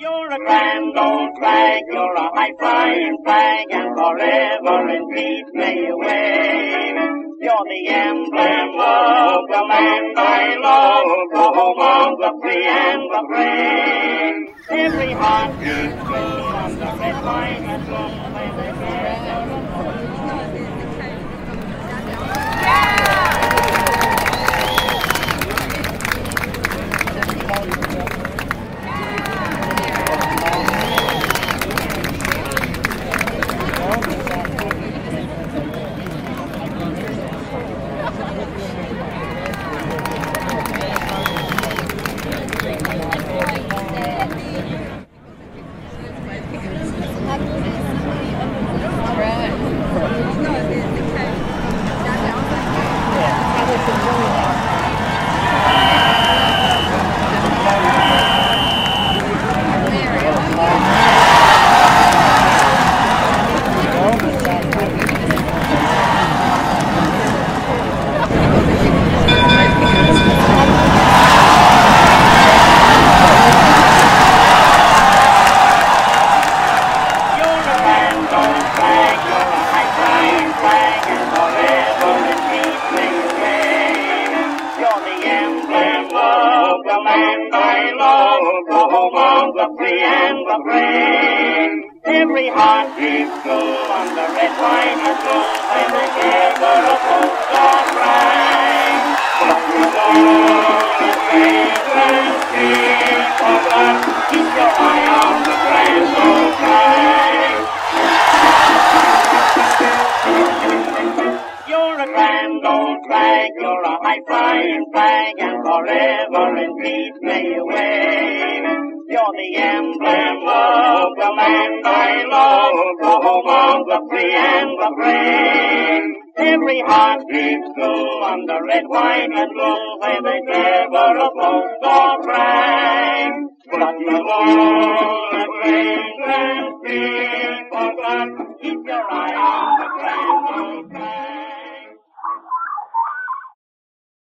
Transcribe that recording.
You're a grand old flag, you're a high-flying flag, and forever in peace may wave. You're the emblem of the land I love, the home of the free and the brave. Every heart beats true on the red, white, and blue, when they the I love, the home of the free and the brave. Every heart beats true on the red, white, and blue, when they gather a of pride. But the and keep of us, flag, you're a high-flying flag, and forever in peace may you wave. You're the emblem of the land I love, the home of the free and the brave. Every heart beats true on the red, white, and blue, when